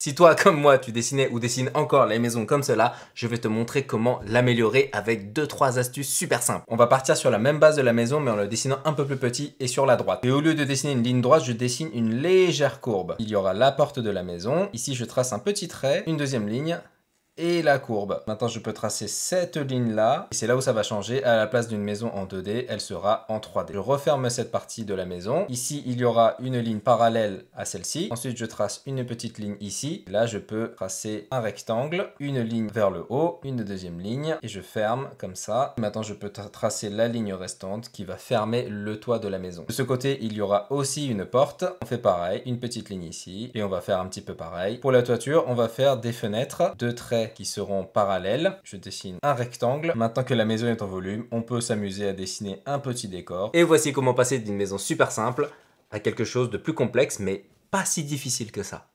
Si toi, comme moi, tu dessinais ou dessines encore les maisons comme cela, je vais te montrer comment l'améliorer avec 2-3 astuces super simples. On va partir sur la même base de la maison, mais en le dessinant un peu plus petit et sur la droite. Et au lieu de dessiner une ligne droite, je dessine une légère courbe. Il y aura la porte de la maison. Ici, je trace un petit trait, une deuxième ligne, et la courbe. Maintenant, je peux tracer cette ligne-là. C'est là où ça va changer. À la place d'une maison en 2D, elle sera en 3D. Je referme cette partie de la maison. Ici, il y aura une ligne parallèle à celle-ci. Ensuite, je trace une petite ligne ici. Là, je peux tracer un rectangle, une ligne vers le haut, une deuxième ligne, et je ferme comme ça. Maintenant, je peux tracer la ligne restante qui va fermer le toit de la maison. De ce côté, il y aura aussi une porte. On fait pareil, une petite ligne ici, et on va faire un petit peu pareil. Pour la toiture, on va faire des fenêtres, deux qui seront parallèles. Je dessine un rectangle. Maintenant que la maison est en volume, on peut s'amuser à dessiner un petit décor. Et voici comment passer d'une maison super simple à quelque chose de plus complexe, mais pas si difficile que ça.